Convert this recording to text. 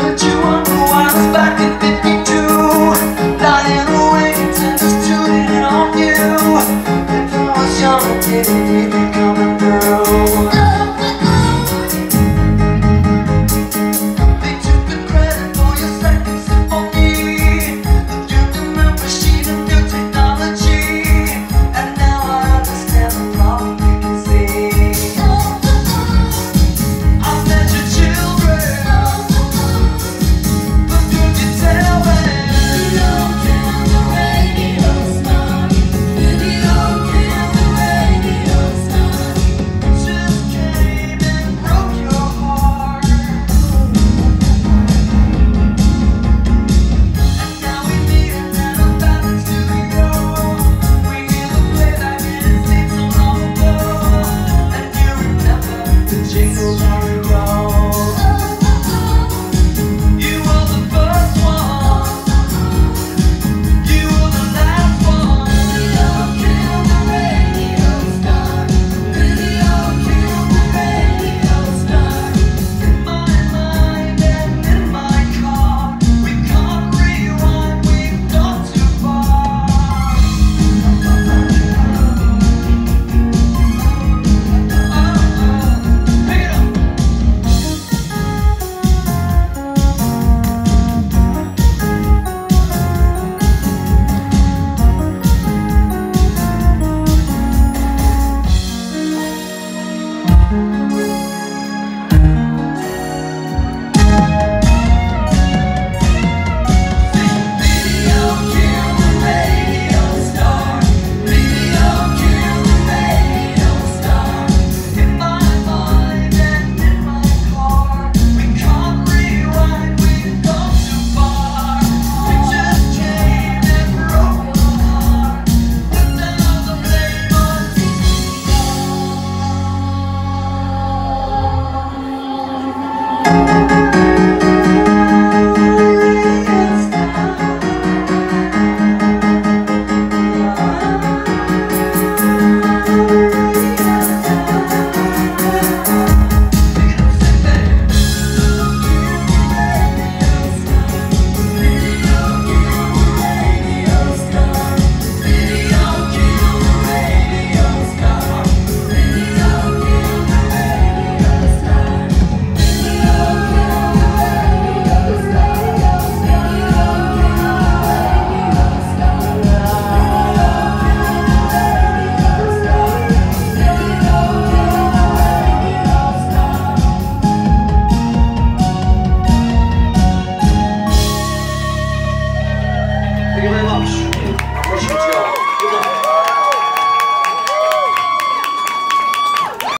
But you on the walls back in the people